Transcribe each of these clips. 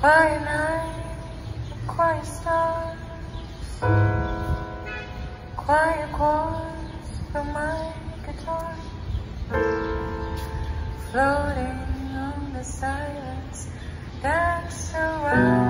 by night, quiet stars, quiet chords from my guitar, floating on the silence that surrounds.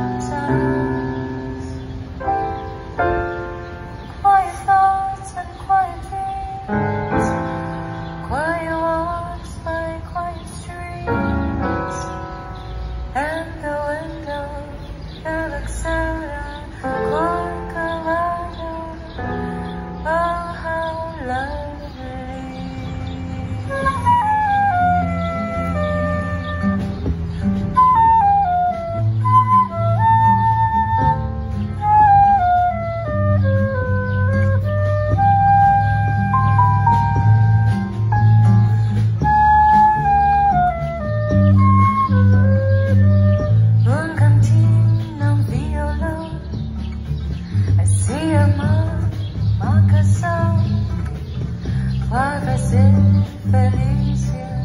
Felicia.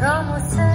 como se